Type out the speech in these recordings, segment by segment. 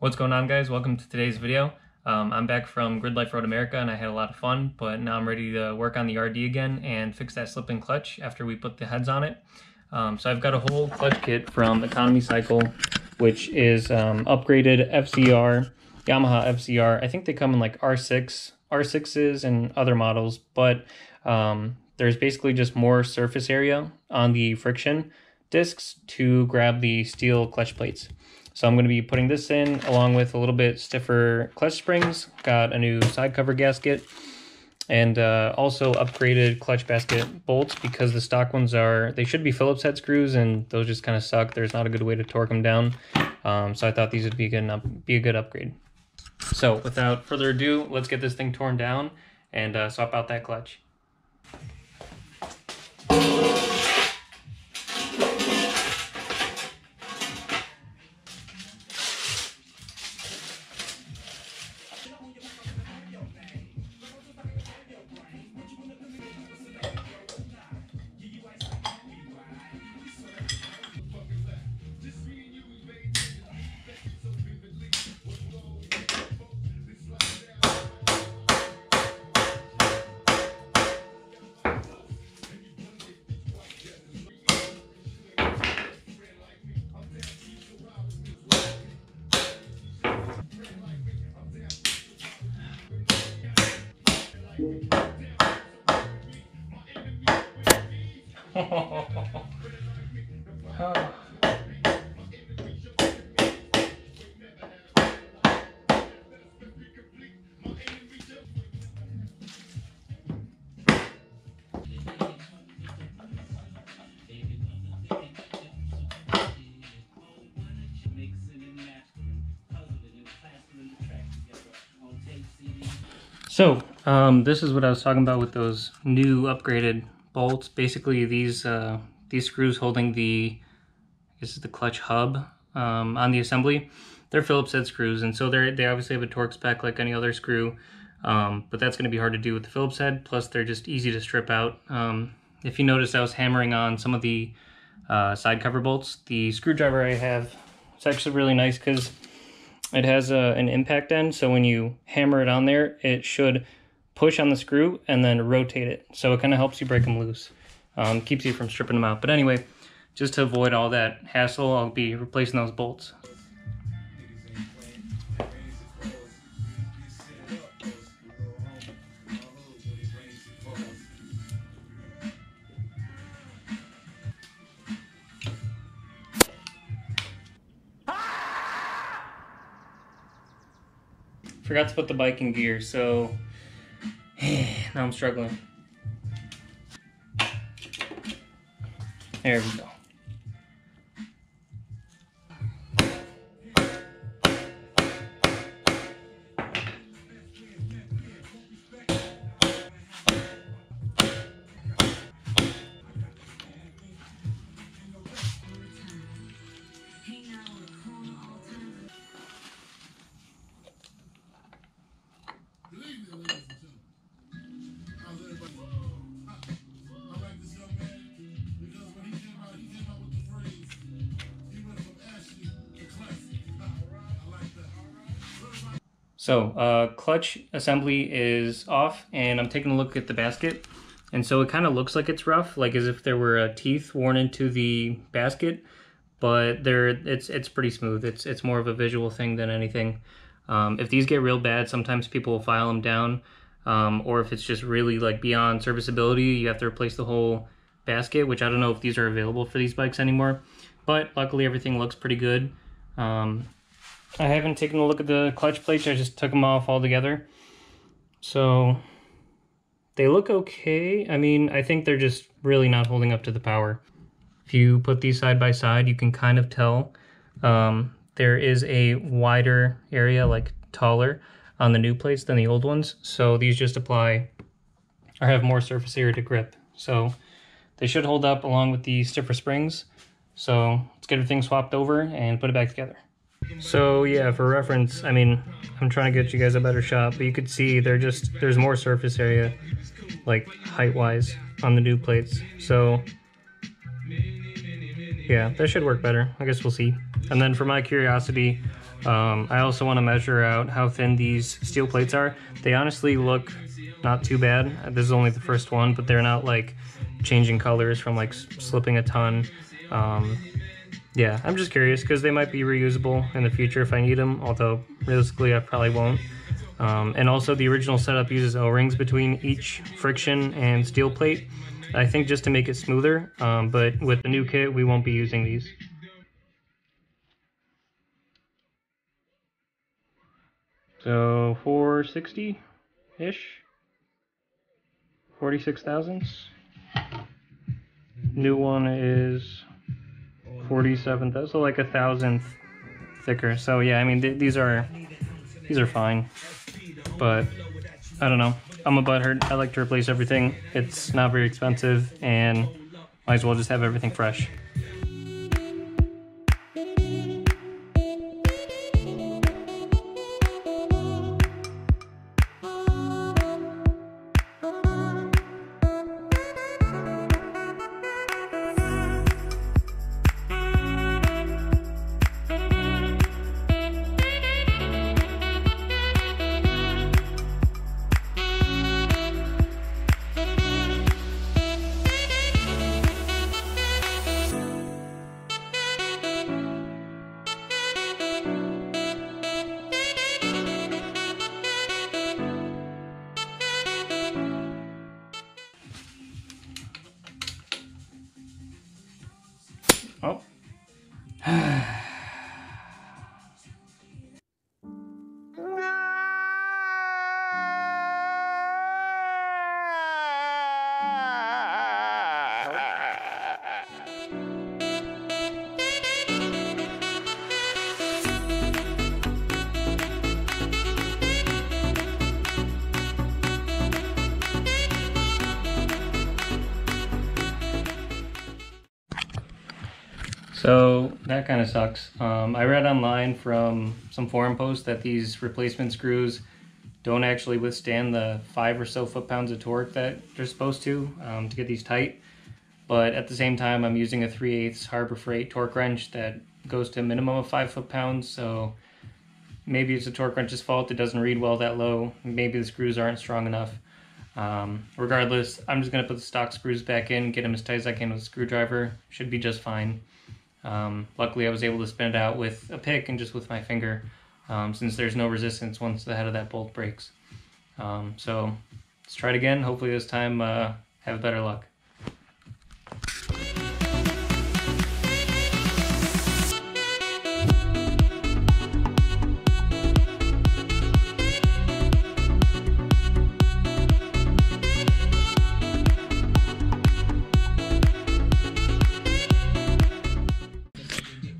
What's going on guys? Welcome to today's video. Um, I'm back from Grid Life Road America and I had a lot of fun, but now I'm ready to work on the RD again and fix that slip-in clutch after we put the heads on it. Um, so I've got a whole clutch kit from Economy Cycle, which is um, upgraded FZR, Yamaha FZR. I think they come in like R6, R6s and other models, but um, there's basically just more surface area on the friction discs to grab the steel clutch plates. So I'm going to be putting this in along with a little bit stiffer clutch springs. Got a new side cover gasket and uh, also upgraded clutch basket bolts because the stock ones are, they should be Phillips head screws and those just kind of suck. There's not a good way to torque them down. Um, so I thought these would be, good, be a good upgrade. So without further ado, let's get this thing torn down and uh, swap out that clutch. So, um, this is what I was talking about with those new upgraded bolts. Basically, these uh, these screws holding the this is the clutch hub um, on the assembly. They're Phillips head screws, and so they they obviously have a torque spec like any other screw, um, but that's going to be hard to do with the Phillips head. Plus, they're just easy to strip out. Um, if you notice, I was hammering on some of the uh, side cover bolts. The screwdriver I have, it's actually really nice because it has a, an impact end, so when you hammer it on there, it should push on the screw and then rotate it. So it kind of helps you break them loose. Um, keeps you from stripping them out. But anyway, just to avoid all that hassle, I'll be replacing those bolts. Forgot to put the bike in gear, so now I'm struggling. There we go. So uh, clutch assembly is off and I'm taking a look at the basket. And so it kind of looks like it's rough, like as if there were uh, teeth worn into the basket, but there it's it's pretty smooth. It's it's more of a visual thing than anything. Um, if these get real bad, sometimes people will file them down, um, or if it's just really like beyond serviceability, you have to replace the whole basket, which I don't know if these are available for these bikes anymore. But luckily everything looks pretty good. Um, I haven't taken a look at the clutch plates. I just took them off altogether. So they look okay. I mean, I think they're just really not holding up to the power. If you put these side by side, you can kind of tell um, there is a wider area, like taller, on the new plates than the old ones. So these just apply or have more surface area to grip. So they should hold up along with the stiffer springs. So let's get everything swapped over and put it back together. So yeah, for reference, I mean, I'm trying to get you guys a better shot, but you could see they're just, there's more surface area, like height-wise, on the new plates. So yeah, that should work better. I guess we'll see. And then for my curiosity, Um, I also want to measure out how thin these steel plates are. They honestly look not too bad. This is only the first one, but they're not like changing colors from like slipping a ton. Um, yeah, I'm just curious because they might be reusable in the future if I need them, although realistically I probably won't. Um, and also the original setup uses O-rings between each friction and steel plate. I think just to make it smoother, um, but with the new kit we won't be using these. So 460-ish? 46 thousandths? New one is 47 so like a thousandth thicker. So yeah, I mean th these are these are fine, but I don't know. I'm a butthurt. I like to replace everything. It's not very expensive, and might as well just have everything fresh. Oh. Kind of sucks. Um, I read online from some forum posts that these replacement screws don't actually withstand the five or so foot-pounds of torque that they're supposed to um, to get these tight. But at the same time, I'm using a 3 8 Harbor Freight torque wrench that goes to a minimum of five foot-pounds. So maybe it's the torque wrench's fault. It doesn't read well that low. Maybe the screws aren't strong enough. Um, regardless, I'm just going to put the stock screws back in, get them as tight as I can with a screwdriver. Should be just fine. Um, luckily, I was able to spin it out with a pick and just with my finger, um, since there's no resistance once the head of that bolt breaks. Um, so let's try it again. Hopefully this time uh, have better luck.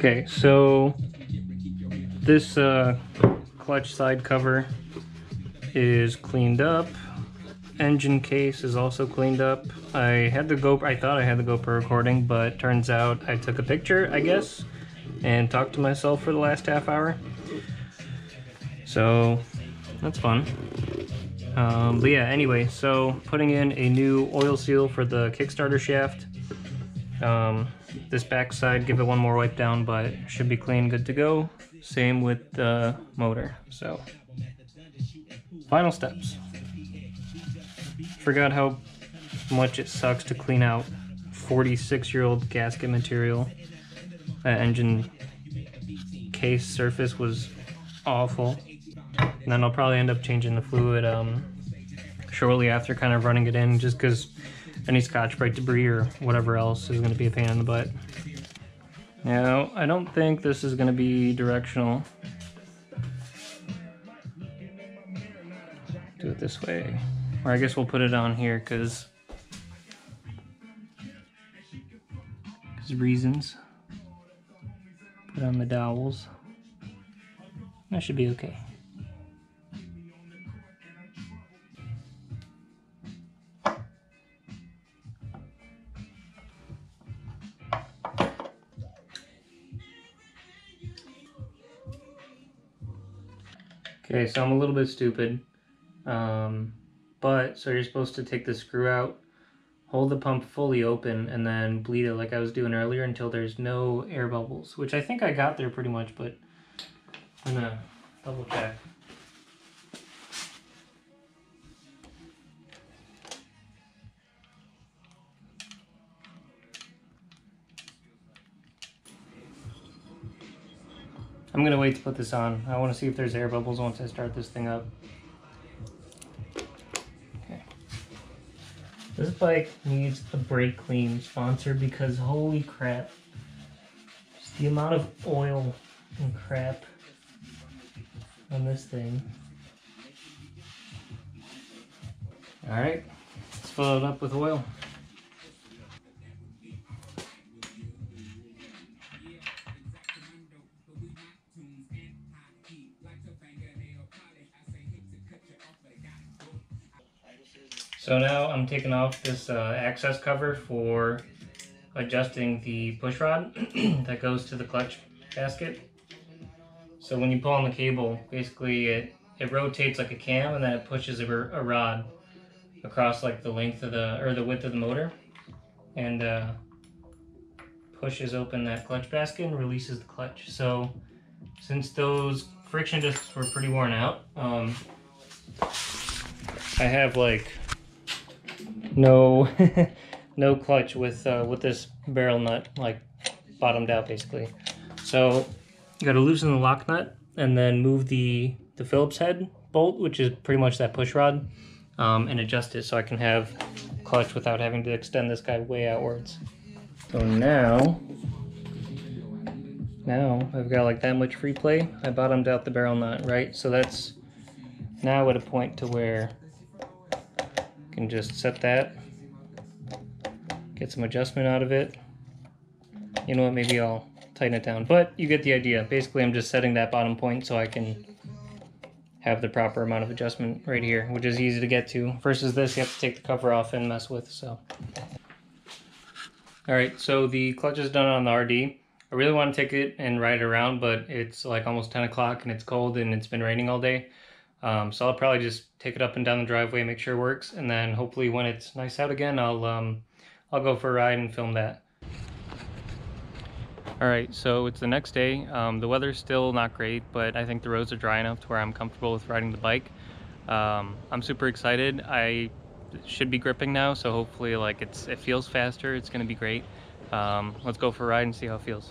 Okay, so this uh, clutch side cover is cleaned up. Engine case is also cleaned up. I had the GoPro, I thought I had the GoPro recording, but turns out I took a picture, I guess, and talked to myself for the last half hour. So, that's fun. Um, but yeah, anyway, so putting in a new oil seal for the Kickstarter shaft. Um, this backside, give it one more wipe down, but should be clean, good to go. Same with the motor, so. Final steps. Forgot how much it sucks to clean out 46 year old gasket material. That engine case surface was awful. And then I'll probably end up changing the fluid um, shortly after kind of running it in just because any Scotch-Brite debris or whatever else is going to be a pain in the butt. Now, I don't think this is going to be directional. Do it this way. Or I guess we'll put it on here because reasons. Put on the dowels. That should be okay. Okay, so I'm a little bit stupid. Um, but, so you're supposed to take the screw out, hold the pump fully open, and then bleed it like I was doing earlier until there's no air bubbles, which I think I got there pretty much, but I'm gonna double check. I'm gonna wait to put this on. I wanna see if there's air bubbles once I start this thing up. Okay. This bike needs a brake clean sponsor because holy crap. Just the amount of oil and crap on this thing. Alright, let's fill it up with oil. So now I'm taking off this uh, access cover for adjusting the push rod that goes to the clutch basket. So when you pull on the cable, basically it, it rotates like a cam and then it pushes a, a rod across like the length of the, or the width of the motor and uh, pushes open that clutch basket and releases the clutch. So since those friction discs were pretty worn out, um, I have like no no clutch with uh, with this barrel nut like bottomed out basically. So you got to loosen the lock nut and then move the the Phillips head bolt, which is pretty much that push rod, um, and adjust it so I can have clutch without having to extend this guy way outwards. So now, now I've got like that much free play. I bottomed out the barrel nut, right? So that's now at a point to where can just set that, get some adjustment out of it. You know what, maybe I'll tighten it down, but you get the idea. Basically, I'm just setting that bottom point so I can have the proper amount of adjustment right here, which is easy to get to, versus this you have to take the cover off and mess with, so. Alright, so the clutch is done on the RD. I really want to take it and ride it around, but it's like almost 10 o'clock and it's cold and it's been raining all day. Um, so I'll probably just take it up and down the driveway, make sure it works, and then hopefully when it's nice out again, I'll um, I'll go for a ride and film that. All right, so it's the next day. Um, the weather's still not great, but I think the roads are dry enough to where I'm comfortable with riding the bike. Um, I'm super excited. I should be gripping now, so hopefully like it's it feels faster. It's gonna be great. Um, let's go for a ride and see how it feels.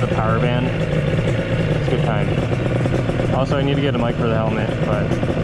The power band. It's a good time. Also, I need to get a mic for the helmet, but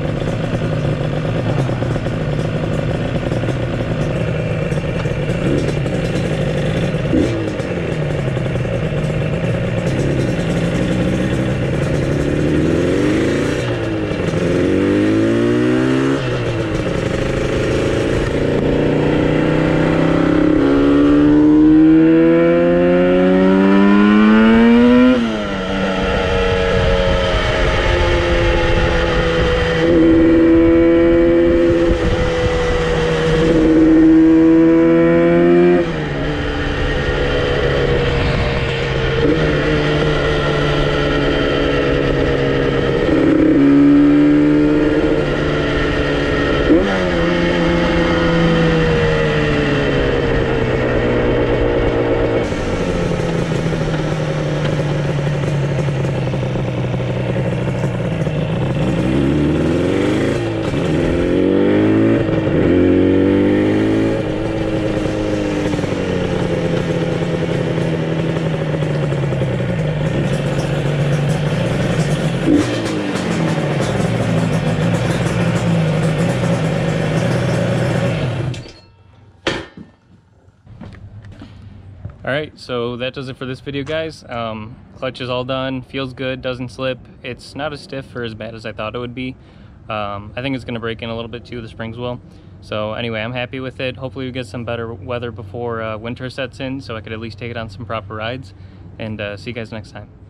right, so that does it for this video, guys. Um, clutch is all done, feels good, doesn't slip. It's not as stiff or as bad as I thought it would be. Um, I think it's gonna break in a little bit too, the springs will. So anyway, I'm happy with it. Hopefully we get some better weather before uh, winter sets in so I could at least take it on some proper rides. And uh, see you guys next time.